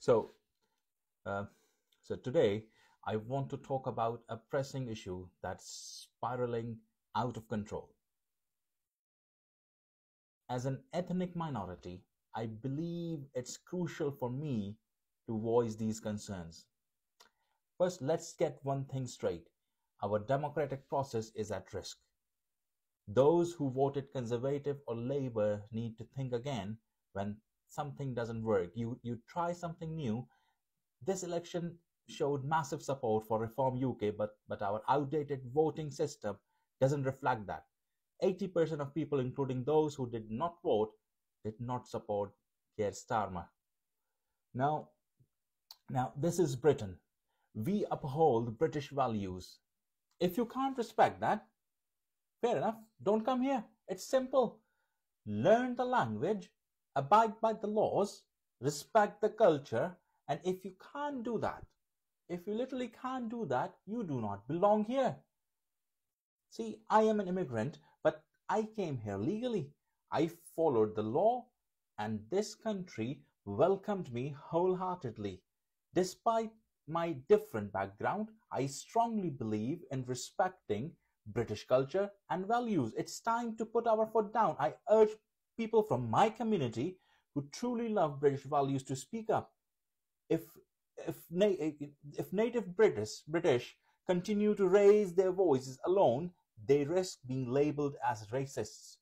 So, uh, so today I want to talk about a pressing issue that's spiraling out of control. As an ethnic minority, I believe it's crucial for me to voice these concerns. First, let's get one thing straight. Our democratic process is at risk. Those who voted conservative or labor need to think again when something doesn't work. You, you try something new. This election showed massive support for Reform UK, but, but our outdated voting system doesn't reflect that. 80% of people, including those who did not vote, did not support Keir Starmer. Now, now this is Britain. We uphold British values. If you can't respect that, fair enough, don't come here. It's simple. Learn the language, abide by the laws, respect the culture, and if you can't do that, if you literally can't do that, you do not belong here. See, I am an immigrant, but I came here legally. I followed the law, and this country welcomed me wholeheartedly. Despite my different background, I strongly believe in respecting British culture and values. It's time to put our foot down. I urge people from my community who truly love British values to speak up. If if, if native British British continue to raise their voices alone, they risk being labeled as racists.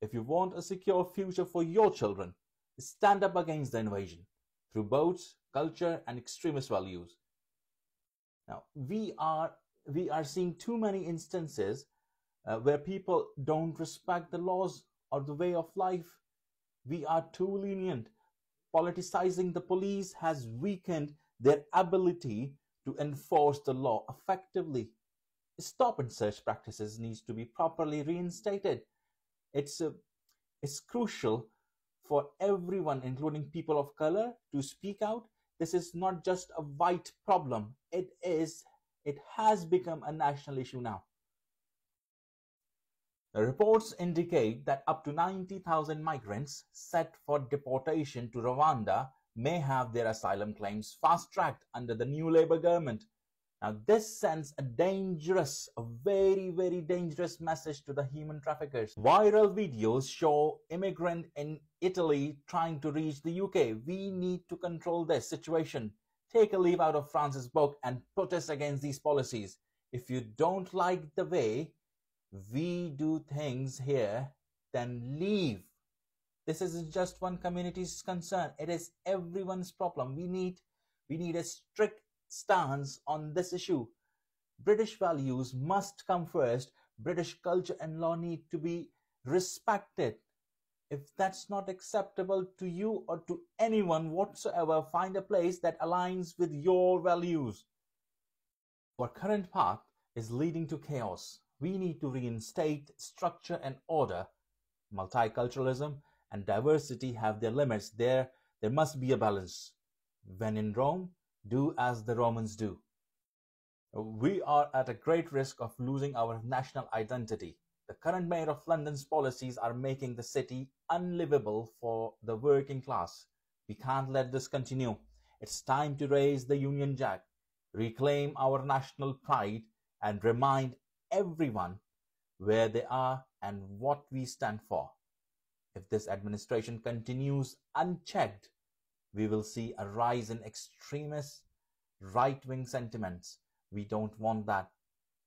If you want a secure future for your children, stand up against the invasion through both culture and extremist values. Now, we are we are seeing too many instances uh, where people don't respect the laws or the way of life. We are too lenient. Politicizing the police has weakened their ability to enforce the law effectively. Stop and search practices needs to be properly reinstated. It's a, it's crucial for everyone, including people of color, to speak out. This is not just a white problem. It is, it has become a national issue now. Reports indicate that up to 90,000 migrants set for deportation to Rwanda may have their asylum claims fast tracked under the new Labour government. Now, this sends a dangerous, a very, very dangerous message to the human traffickers. Viral videos show immigrant in Italy trying to reach the UK. We need to control this situation. Take a leaf out of France's book and protest against these policies. If you don't like the way we do things here, then leave. This isn't just one community's concern. It is everyone's problem. We need, we need a strict stance on this issue. British values must come first. British culture and law need to be respected. If that's not acceptable to you or to anyone whatsoever, find a place that aligns with your values. Our current path is leading to chaos. We need to reinstate structure and order. Multiculturalism and diversity have their limits. There, there must be a balance. When in Rome, do as the Romans do. We are at a great risk of losing our national identity. The current mayor of London's policies are making the city unlivable for the working class. We can't let this continue. It's time to raise the Union Jack, reclaim our national pride, and remind everyone where they are and what we stand for. If this administration continues unchecked, we will see a rise in extremist right wing sentiments. We don't want that.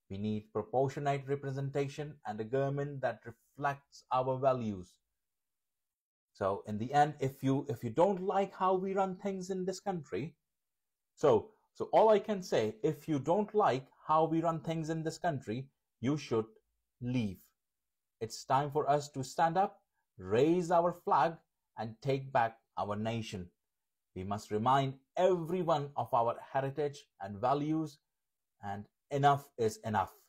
We need proportionate representation and a government that reflects our values. So in the end, if you if you don't like how we run things in this country, so so all I can say, if you don't like how we run things in this country, you should leave. It's time for us to stand up, raise our flag, and take back our nation. We must remind everyone of our heritage and values, and enough is enough.